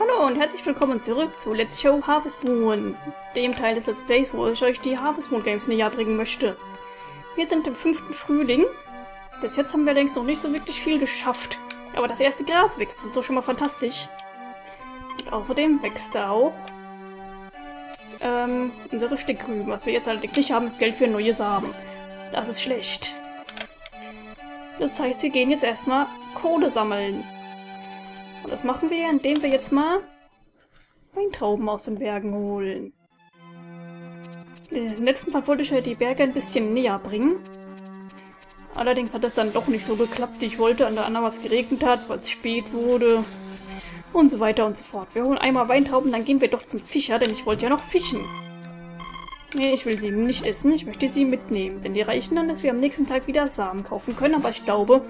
Hallo und herzlich willkommen zurück zu Let's Show Harvest Moon, dem Teil des Let's Plays, wo ich euch die Harvest Moon Games näher bringen möchte. Wir sind im fünften Frühling. Bis jetzt haben wir längst noch nicht so wirklich viel geschafft. Aber das erste Gras wächst, das ist doch schon mal fantastisch. Und außerdem wächst da auch ähm, unsere Stickrüben. Was wir jetzt allerdings nicht haben, ist Geld für neue Samen. Das ist schlecht. Das heißt, wir gehen jetzt erstmal Kohle sammeln. Und das machen wir, indem wir jetzt mal Weintrauben aus den Bergen holen. Im letzten Mal wollte ich ja die Berge ein bisschen näher bringen. Allerdings hat das dann doch nicht so geklappt, wie ich wollte. An der anderen was geregnet hat, weil es spät wurde. Und so weiter und so fort. Wir holen einmal Weintrauben, dann gehen wir doch zum Fischer, denn ich wollte ja noch fischen. Nee, ich will sie nicht essen, ich möchte sie mitnehmen. Denn die reichen dann, dass wir am nächsten Tag wieder Samen kaufen können. Aber ich glaube,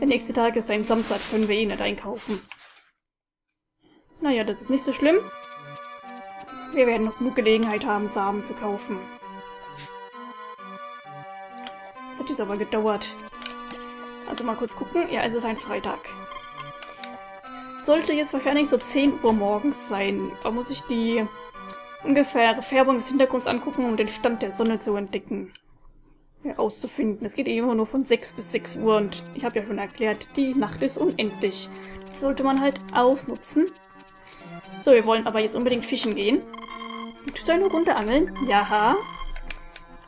der nächste Tag ist ein Samstag, können wir eh nicht einkaufen. Naja, das ist nicht so schlimm. Wir werden noch genug Gelegenheit haben, Samen zu kaufen. Das hat jetzt aber gedauert. Also mal kurz gucken. Ja, es ist ein Freitag. Es sollte jetzt wahrscheinlich so 10 Uhr morgens sein. Da muss ich die ungefähre Färbung des Hintergrunds angucken, um den Stand der Sonne zu entdecken. Herauszufinden. Es geht eh immer nur von 6 bis 6 Uhr und ich habe ja schon erklärt, die Nacht ist unendlich. Das sollte man halt ausnutzen. So, wir wollen aber jetzt unbedingt fischen gehen. Tust du eine Runde angeln? Ja.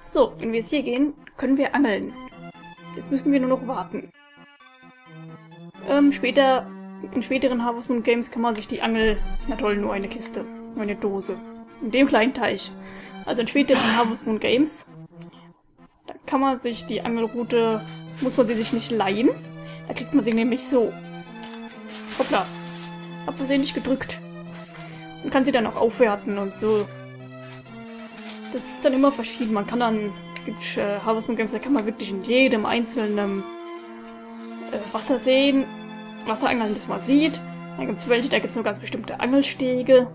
So, wenn wir jetzt hier gehen, können wir angeln. Jetzt müssen wir nur noch warten. Ähm, später, in späteren Harvest Moon Games kann man sich die Angel... Na toll, nur eine Kiste. Nur eine Dose. In dem kleinen Teich. Also in späteren Harvest Moon Games, da kann man sich die Angelroute... Muss man sie sich nicht leihen. Da kriegt man sie nämlich so. Hoppla. Hab versehentlich gedrückt. Man kann sie dann auch aufwerten und so. Das ist dann immer verschieden. Man kann dann, gibt äh, Harvest Moon Games, da kann man wirklich in jedem einzelnen äh, Wasser sehen, Wasserangeln, das man sieht. Dann gibt es welche, da gibt es nur ganz bestimmte Angelstege.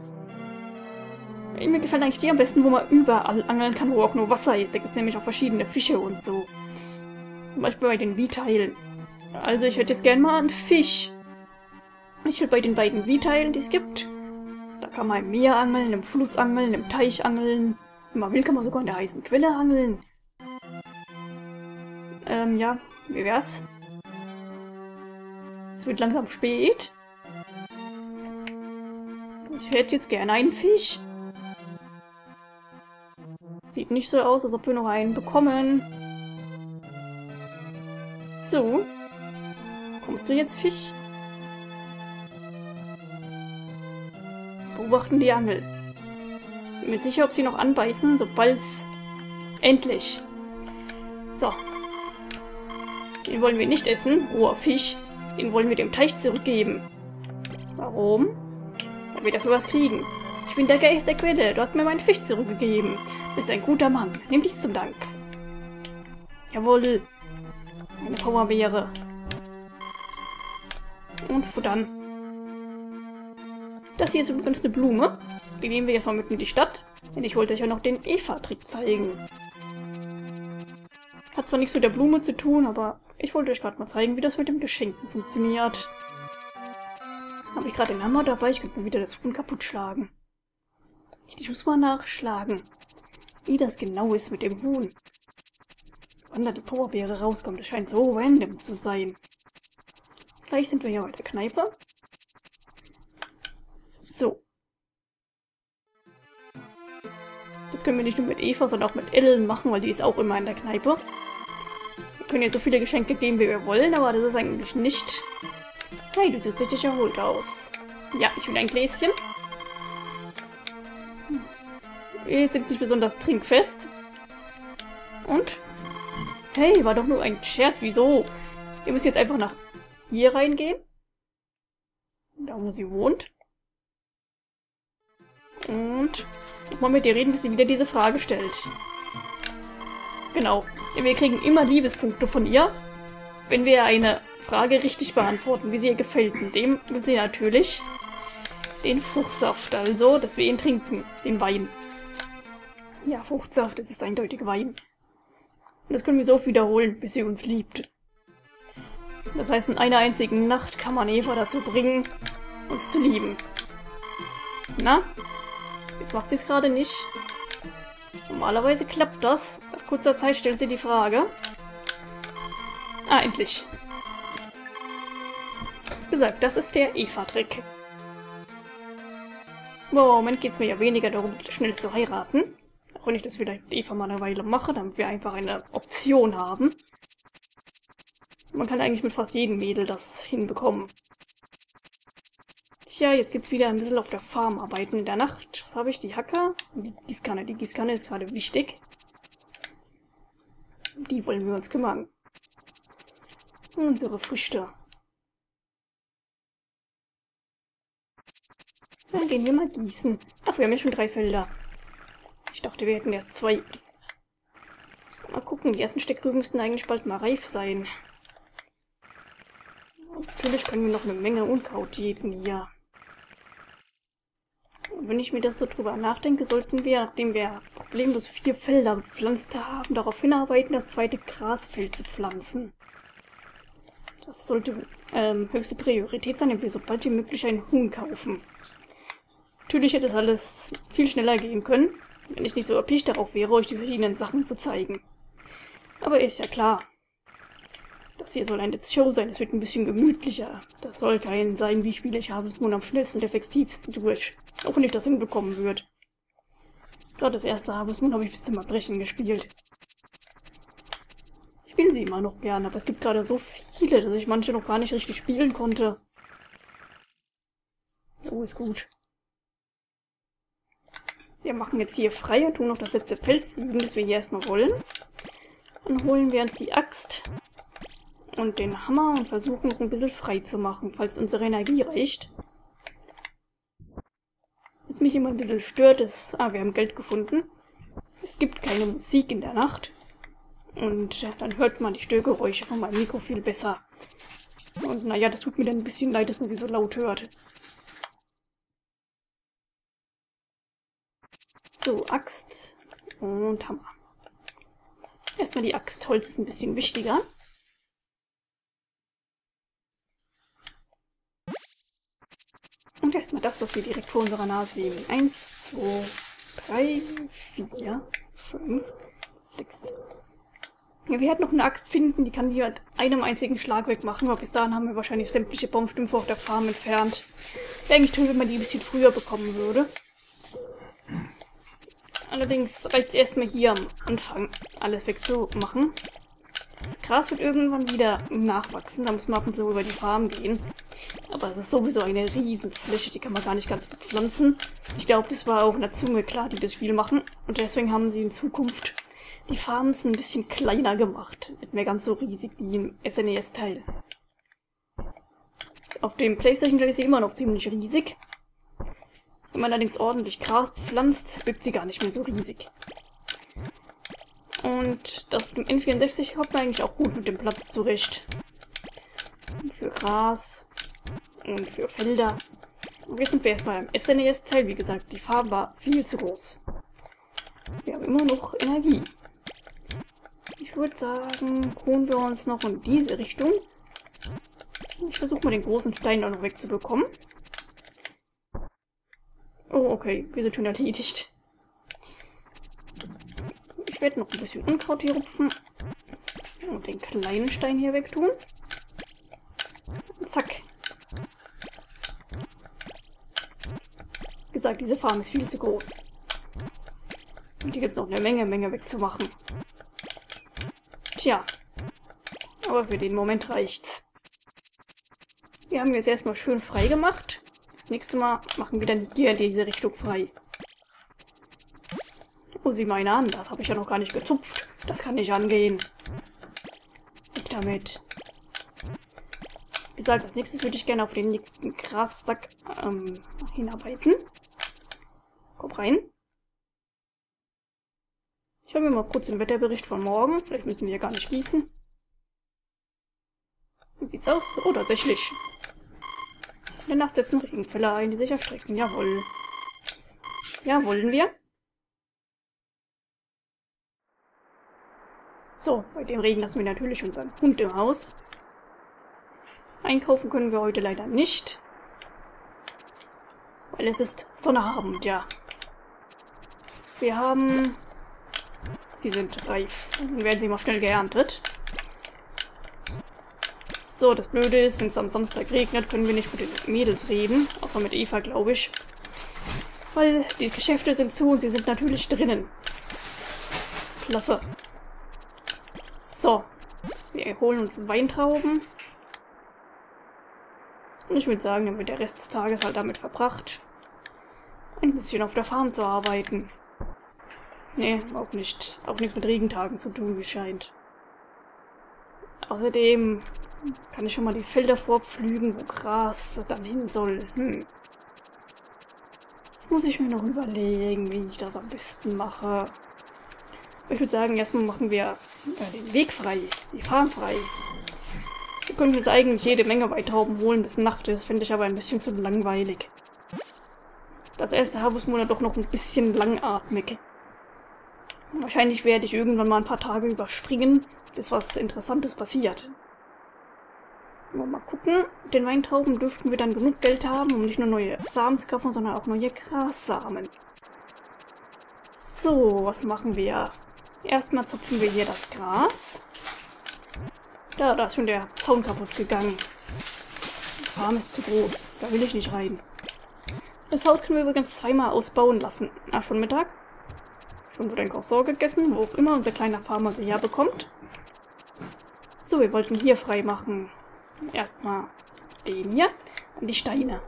Mir gefällt eigentlich die am besten, wo man überall angeln kann, wo auch nur Wasser ist. Da gibt es nämlich auch verschiedene Fische und so. Zum Beispiel bei den V-Teilen. Also ich hätte jetzt gerne mal einen Fisch. Ich will bei den beiden V-Teilen, die es gibt, kann man im Meer angeln, im Fluss angeln, im Teich angeln. Wenn man will, kann man sogar in der heißen Quelle angeln. Ähm, ja, wie wär's? Es wird langsam spät. Ich hätte jetzt gerne einen Fisch. Sieht nicht so aus, als ob wir noch einen bekommen. So. Kommst du jetzt, Fisch? Beobachten die Angel. Bin mir sicher, ob sie noch anbeißen, sobald's... Endlich. So. Den wollen wir nicht essen. Roher Fisch. Den wollen wir dem Teich zurückgeben. Warum? Weil wir dafür was kriegen. Ich bin der Geist der Quelle. Du hast mir meinen Fisch zurückgegeben. Du bist ein guter Mann. Nimm dies zum Dank. Jawohl. Eine Powerbeere. Und futtern. Das hier ist übrigens eine Blume. Die nehmen wir jetzt mal mit in die Stadt. Denn ich wollte euch ja noch den Eva-Trick zeigen. Hat zwar nichts mit der Blume zu tun, aber ich wollte euch gerade mal zeigen, wie das mit dem Geschenken funktioniert. Habe ich gerade den Hammer dabei? Ich könnte mir wieder das Huhn kaputt schlagen. Ich muss mal nachschlagen, wie das genau ist mit dem Huhn. Wann da die Powerbeere rauskommt, das scheint so random zu sein. Gleich sind wir ja bei der Kneipe. So. Das können wir nicht nur mit Eva, sondern auch mit Ellen machen, weil die ist auch immer in der Kneipe. Wir können ihr so viele Geschenke geben, wie wir wollen, aber das ist eigentlich nicht... Hey, du siehst dich erholt aus. Ja, ich will ein Gläschen. Wir sind nicht besonders trinkfest. Und? Hey, war doch nur ein Scherz. Wieso? Ihr müsst jetzt einfach nach hier reingehen. Da, wo sie wohnt. Und nochmal mit ihr reden, bis sie wieder diese Frage stellt. Genau. Wir kriegen immer Liebespunkte von ihr, wenn wir eine Frage richtig beantworten, wie sie ihr gefällt. Und dem will sie natürlich den Fruchtsaft, also, dass wir ihn trinken, den Wein. Ja, Fruchtsaft, das ist eindeutig Wein. Und das können wir so oft wiederholen, bis sie uns liebt. Das heißt, in einer einzigen Nacht kann man Eva dazu bringen, uns zu lieben. Na? Jetzt macht sie es gerade nicht. Normalerweise klappt das. Nach kurzer Zeit stellt sie die Frage. Ah, endlich. Gesagt, das ist der Eva-Trick. Im Moment geht es mir ja weniger darum, schnell zu heiraten. Auch wenn ich das vielleicht mit Eva mal eine Weile mache, damit wir einfach eine Option haben. Man kann eigentlich mit fast jedem Mädel das hinbekommen. Tja, jetzt geht's wieder ein bisschen auf der Farm arbeiten in der Nacht. Was habe ich? Die Hacker? Die Gießkanne. Die Gießkanne ist gerade wichtig. Die wollen wir uns kümmern. Unsere Früchte. Dann gehen wir mal gießen. Ach, wir haben ja schon drei Felder. Ich dachte, wir hätten erst zwei. Mal gucken, die ersten Steckrüben müssten eigentlich bald mal reif sein. Natürlich können wir noch eine Menge Unkraut jäten, ja. Und wenn ich mir das so drüber nachdenke, sollten wir, nachdem wir problemlos vier Felder gepflanzt haben, darauf hinarbeiten, das zweite Grasfeld zu pflanzen. Das sollte ähm, höchste Priorität sein, wenn wir so bald wie möglich einen Huhn kaufen. Natürlich hätte es alles viel schneller gehen können, wenn ich nicht so erpicht darauf wäre, euch die verschiedenen Sachen zu zeigen. Aber ist ja klar. Das hier soll eine Show sein, es wird ein bisschen gemütlicher. Das soll kein sein, wie spiele ich Harvest am schnellsten und effektivsten durch. Auch wenn ich das hinbekommen würde. Gerade das erste Harvest habe ich bis zum Erbrechen gespielt. Ich spiele sie immer noch gerne, aber es gibt gerade so viele, dass ich manche noch gar nicht richtig spielen konnte. Oh, ist gut. Wir machen jetzt hier frei und tun noch das letzte Feld das wir hier erstmal wollen. Dann holen wir uns die Axt und den Hammer und versuchen noch ein bisschen frei zu machen, falls unsere Energie reicht. Was mich immer ein bisschen stört, ist, ah, wir haben Geld gefunden. Es gibt keine Musik in der Nacht. Und dann hört man die Störgeräusche von meinem Mikro viel besser. Und naja, das tut mir dann ein bisschen leid, dass man sie so laut hört. So, Axt und Hammer. Erstmal die Axt. Holz ist ein bisschen wichtiger. Und erstmal das, was wir direkt vor unserer Nase sehen. Eins, zwei, drei, vier, fünf, sechs. Ja, wir hätten noch eine Axt finden, die kann die mit einem einzigen Schlag wegmachen, aber bis dahin haben wir wahrscheinlich sämtliche Baumstümpfe auf der Farm entfernt. Wäre eigentlich toll, wenn man die ein bisschen früher bekommen würde. Allerdings reicht es erstmal hier am Anfang alles wegzumachen. Das Gras wird irgendwann wieder nachwachsen, da muss man ab und zu über die Farm gehen. Es ist sowieso eine Riesenfläche, die kann man gar nicht ganz bepflanzen. Ich glaube, das war auch in der Zunge klar, die das Spiel machen. Und deswegen haben sie in Zukunft die Farms ein bisschen kleiner gemacht. Nicht mehr ganz so riesig wie im SNES-Teil. Auf dem Playstation-Teil ist sie immer noch ziemlich riesig. Wenn man allerdings ordentlich Gras pflanzt, wirkt sie gar nicht mehr so riesig. Und auf dem N64 kommt man eigentlich auch gut mit dem Platz zurecht. Für Gras für Felder. Und jetzt sind wir erstmal im SNES-Teil. Wie gesagt, die Farbe war viel zu groß. Wir haben immer noch Energie. Ich würde sagen, holen wir uns noch in diese Richtung. Ich versuche mal den großen Stein auch noch wegzubekommen. Oh, okay. Wir sind schon erledigt. Ich werde noch ein bisschen Unkraut hier rupfen. Und den kleinen Stein hier wegtun. Zack. Gesagt, diese Farm ist viel zu groß. Und hier gibt es noch eine Menge, Menge wegzumachen. Tja. Aber für den Moment reicht's. Wir haben jetzt erstmal schön frei gemacht. Das nächste Mal machen wir dann hier in diese Richtung frei. Oh, sieh mal an. Das habe ich ja noch gar nicht gezupft. Das kann nicht angehen. Weg damit. Wie gesagt, als nächstes würde ich gerne auf den nächsten Grassack ähm, hinarbeiten. Rein. Ich habe mir mal kurz den Wetterbericht von morgen. Vielleicht müssen wir ja gar nicht gießen. Wie sieht's aus? Oh, tatsächlich. In der Nacht setzen Regenfälle ein, die sich erstrecken. Jawohl. Ja, wollen wir? So, bei dem Regen lassen wir natürlich unseren Hund im Haus. Einkaufen können wir heute leider nicht. Weil es ist Sonnabend, ja. Wir haben... Sie sind reif. Dann werden sie mal schnell geerntet. So, das Blöde ist, wenn es am Samstag regnet, können wir nicht mit den Mädels reden. Außer mit Eva, glaube ich. Weil die Geschäfte sind zu und sie sind natürlich drinnen. Klasse. So. Wir holen uns Weintrauben. Und ich würde sagen, dann wird der Rest des Tages halt damit verbracht, ein bisschen auf der Farm zu arbeiten. Nee, auch nicht. Auch nichts mit Regentagen zu tun, wie scheint. Außerdem kann ich schon mal die Felder vorpflügen, wo Gras dann hin soll. Hm. Das muss ich mir noch überlegen, wie ich das am besten mache. Ich würde sagen, erstmal machen wir äh, den Weg frei, die Farm frei. Wir können uns eigentlich jede Menge Weithauben holen bis Nacht, das finde ich aber ein bisschen zu langweilig. Das erste Harvestmonat doch noch ein bisschen langatmig. Wahrscheinlich werde ich irgendwann mal ein paar Tage überspringen, bis was Interessantes passiert. Mal gucken. Den Weintauben dürften wir dann genug Geld haben, um nicht nur neue Samen zu kaufen, sondern auch neue Grassamen. So, was machen wir? Erstmal zupfen wir hier das Gras. Ja, da ist schon der Zaun kaputt gegangen. Die Farm ist zu groß. Da will ich nicht rein. Das Haus können wir übrigens zweimal ausbauen lassen. Ach, schon Mittag? Schon wird ein Croissant gegessen, wo auch immer unser kleiner Farmer sie herbekommt. So, wir wollten hier frei machen. Erstmal den hier. Dann die Steine.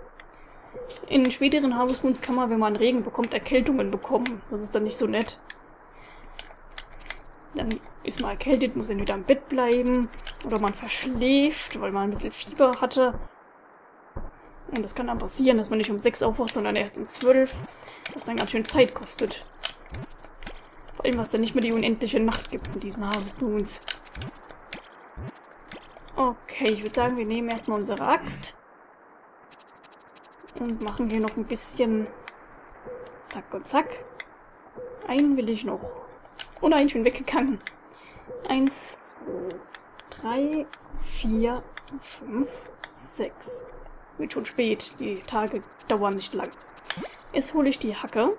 In späteren Harvest kann man, wenn man Regen bekommt, Erkältungen bekommen. Das ist dann nicht so nett. Dann ist man erkältet, muss entweder im Bett bleiben oder man verschläft, weil man ein bisschen Fieber hatte. Und das kann dann passieren, dass man nicht um 6 aufwacht, sondern erst um 12. Das dann ganz schön Zeit kostet. Vor allem, was dann nicht mehr die unendliche Nacht gibt in diesen Harvest Moons. Okay, ich würde sagen, wir nehmen erstmal unsere Axt. Und machen hier noch ein bisschen zack und zack. Einen will ich noch. Oh nein, ich bin weggegangen. Eins, zwei, drei, vier, fünf, sechs. Wird schon spät. Die Tage dauern nicht lang. Jetzt hole ich die Hacke.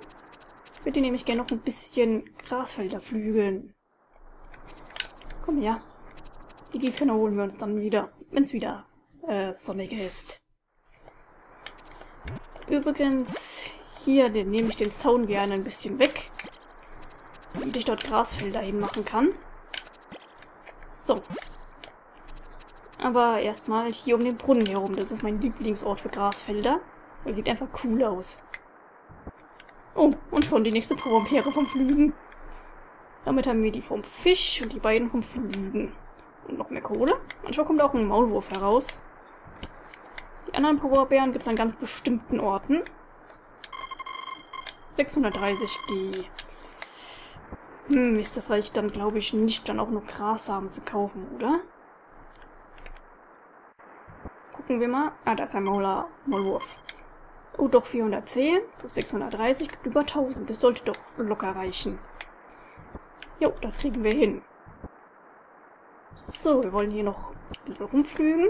Würde nämlich gerne noch ein bisschen Grasfelder flügeln. Komm her. Die Gießkanne holen wir uns dann wieder, wenn es wieder äh, sonnig ist. Übrigens, hier nehme ich den Zaun gerne ein bisschen weg, damit ich dort Grasfelder hinmachen kann. So. Aber erstmal hier um den Brunnen herum. Das ist mein Lieblingsort für Grasfelder. Und sieht einfach cool aus. Oh, und schon die nächste Powerbeere vom Flügen. Damit haben wir die vom Fisch und die beiden vom Flügen. Und noch mehr Kohle. Manchmal kommt auch ein Maulwurf heraus. Die anderen Powerbeeren gibt es an ganz bestimmten Orten. 630G. Hm, ist das reicht dann, glaube ich, nicht, dann auch nur Grassamen zu kaufen, oder? Gucken wir mal. Ah, da ist ein Mauler Maulwurf. Oh, doch 410 plus 630 gibt über 1000. Das sollte doch locker reichen. Jo, das kriegen wir hin. So, wir wollen hier noch ein bisschen rumflügen.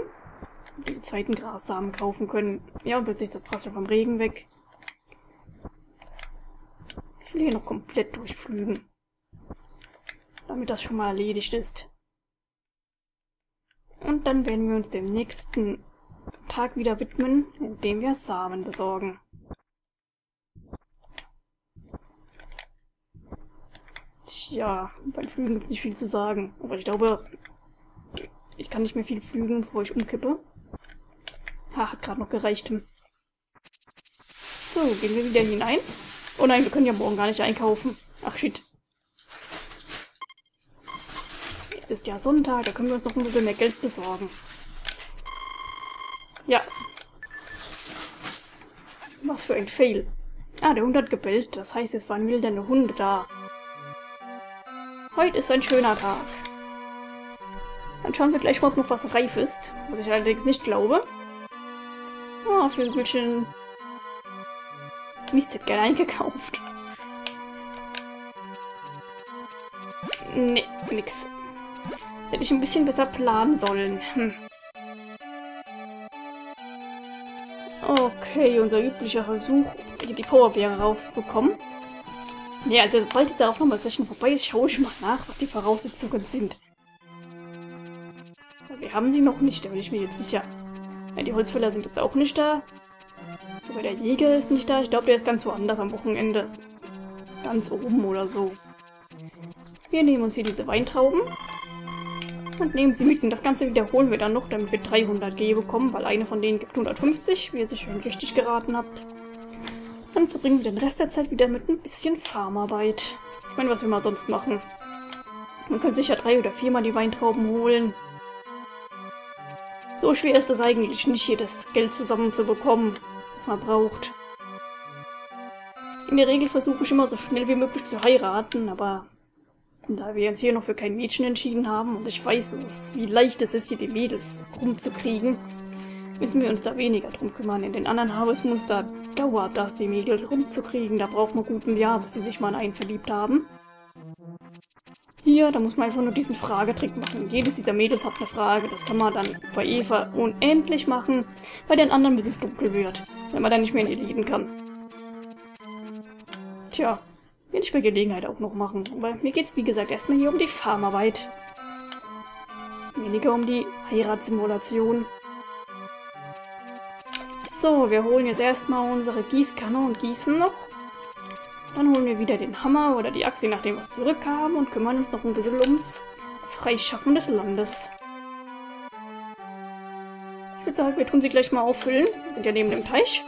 Die zweiten Grassamen kaufen können. Ja, und plötzlich ist das Prassel vom Regen weg. Ich will hier noch komplett durchflügen. Damit das schon mal erledigt ist. Und dann werden wir uns dem nächsten Tag wieder widmen, indem wir Samen besorgen. Tja, beim Flügen gibt es nicht viel zu sagen. Aber ich glaube, ich kann nicht mehr viel flügen, bevor ich umkippe. Ha, hat gerade noch gereicht. So, gehen wir wieder hinein. Oh nein, wir können ja morgen gar nicht einkaufen. Ach, shit. Jetzt ist ja Sonntag, da können wir uns noch ein bisschen mehr Geld besorgen. Ja. Was für ein Fail. Ah, der Hund hat gebellt. Das heißt, es waren wildernde Hunde da. Heute ist ein schöner Tag. Dann schauen wir gleich mal, ob noch was reif ist. Was ich allerdings nicht glaube. Oh, Vögelchen. Mist, hätte gerne eingekauft. Nee, nix. Hätte ich ein bisschen besser planen sollen. Hm. Okay, unser üblicher Versuch, hier die Powerbeere rauszubekommen. Ne, also bald diese Aufnahmesession vorbei ist, schaue ich mal nach, was die Voraussetzungen sind. Wir haben sie noch nicht, da bin ich mir jetzt sicher. Ja, die Holzfäller sind jetzt auch nicht da. Aber der Jäger ist nicht da. Ich glaube, der ist ganz woanders am Wochenende. Ganz oben oder so. Wir nehmen uns hier diese Weintrauben und nehmen sie mit. Und das Ganze wiederholen wir dann noch, damit wir 300 G bekommen, weil eine von denen gibt 150, wie ihr sich schon richtig geraten habt. Dann verbringen wir den Rest der Zeit wieder mit ein bisschen Farmarbeit. Ich meine, was wir mal sonst machen. Man kann sich ja drei oder viermal die Weintrauben holen. So schwer ist es eigentlich nicht, hier das Geld zusammenzubekommen, was man braucht. In der Regel versuche ich immer so schnell wie möglich zu heiraten, aber da wir uns hier noch für kein Mädchen entschieden haben und ich weiß, ist, wie leicht es ist, hier die Mädels rumzukriegen, müssen wir uns da weniger drum kümmern. In den anderen Harvestmuster dauert das, die Mädels rumzukriegen. Da braucht man gut ein Jahr, bis sie sich mal in einen verliebt haben. Hier, da muss man einfach nur diesen Fragetrick machen. Jedes dieser Mädels hat eine Frage. Das kann man dann bei Eva unendlich machen. Bei den anderen, bis es dunkel wird. Wenn man dann nicht mehr in die Lieden kann. Tja, werde ich bei Gelegenheit auch noch machen. Aber mir geht es wie gesagt erstmal hier um die Farmarbeit. Weniger um die Heiratssimulation. So, wir holen jetzt erstmal unsere Gießkanne und gießen noch. Dann holen wir wieder den Hammer oder die je nachdem was zurückhaben und kümmern uns noch ein bisschen ums Freischaffen des Landes. Ich würde sagen, wir tun sie gleich mal auffüllen. Wir sind ja neben dem Teich.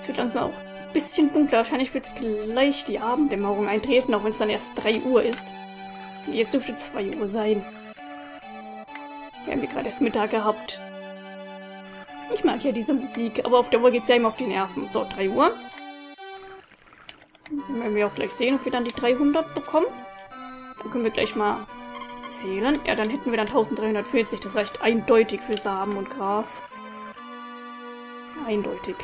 Es wird langsam auch bisschen dunkler. Wahrscheinlich wird es gleich die Abenddämmerung eintreten, auch wenn es dann erst 3 Uhr ist. Jetzt dürfte 2 Uhr sein. Wir haben hier gerade erst Mittag gehabt. Ich mag ja diese Musik, aber auf der Uhr geht es ja immer auf die Nerven. So, 3 Uhr. Dann werden wir auch gleich sehen, ob wir dann die 300 bekommen. Dann können wir gleich mal zählen. Ja, dann hätten wir dann 1340. Das reicht eindeutig für Samen und Gras. Eindeutig.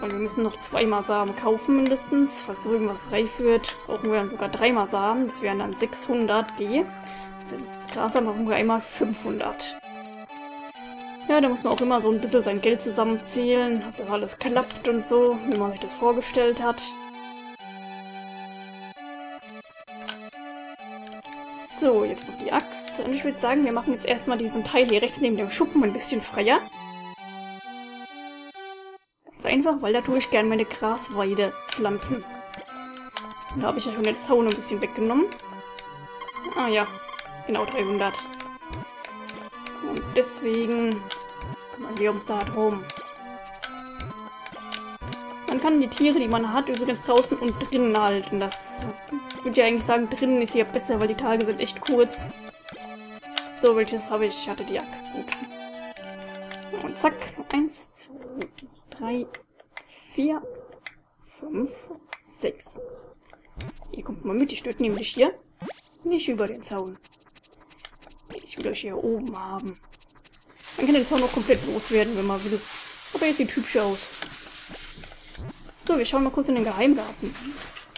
Und wir müssen noch zweimal Samen kaufen mindestens. Falls noch irgendwas reif wird, brauchen wir dann sogar dreimal Samen. Das wären dann 600 G. Für das Gras brauchen wir einmal 500. Ja, da muss man auch immer so ein bisschen sein Geld zusammenzählen, ob das alles klappt und so, wie man sich das vorgestellt hat. So, jetzt noch die Axt. Und ich würde sagen, wir machen jetzt erstmal diesen Teil hier rechts neben dem Schuppen ein bisschen freier. Einfach, weil da tue ich gerne meine Grasweide pflanzen. Da habe ich ja schon den Zaun ein bisschen weggenommen. Ah ja, genau 300. Und deswegen kümmern wir uns da drum. Man kann die Tiere, die man hat, übrigens draußen und drinnen halten. Das würde ja eigentlich sagen, drinnen ist ja besser, weil die Tage sind echt kurz. So, welches habe ich? Ich hatte die Axt. Gut. Und zack. Eins, zwei, drei, vier, fünf, sechs. Ihr kommt mal mit, ich steht nämlich hier. Nicht über den Zaun. Ich will euch hier oben haben. Man kann den Zaun auch komplett loswerden, wenn man will. Aber jetzt sieht hübsch aus. So, wir schauen mal kurz in den Geheimgarten.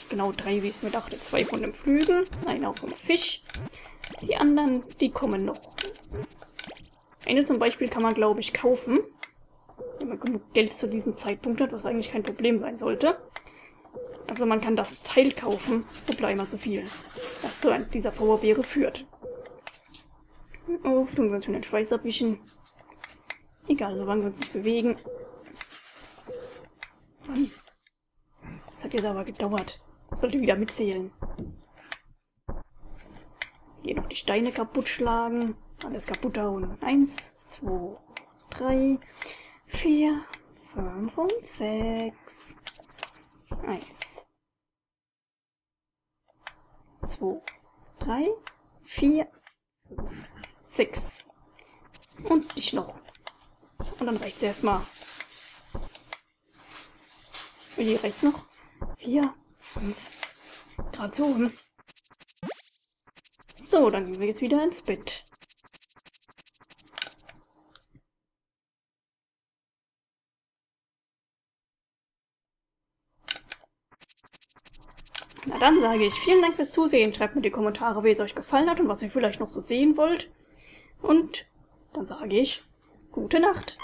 Genau drei, wie ich es mir dachte. Zwei von dem Flügel, einer vom Fisch. Die anderen, die kommen noch. Eine zum Beispiel kann man, glaube ich, kaufen. Wenn man genug Geld zu diesem Zeitpunkt hat, was eigentlich kein Problem sein sollte. Also man kann das Teil kaufen, hoppla immer zu viel, das zu dieser Powerbeere führt. Oh, tun wir uns schon den Schweiß abwischen. Egal, solange wir uns nicht bewegen. Mann. Das hat jetzt aber gedauert. Das sollte wieder mitzählen. Hier noch die Steine kaputt schlagen. Alles kaputt hauen. Eins, zwei, drei, vier, fünf und sechs. Eins. Zwei, drei, vier, fünf, sechs. Und dich noch. Und dann reicht es erstmal. Wie die reicht's noch? Vier, fünf. Gerade so. So, dann gehen wir jetzt wieder ins Bett. Dann sage ich vielen Dank fürs Zusehen. Schreibt mir in die Kommentare, wie es euch gefallen hat und was ihr vielleicht noch so sehen wollt. Und dann sage ich Gute Nacht.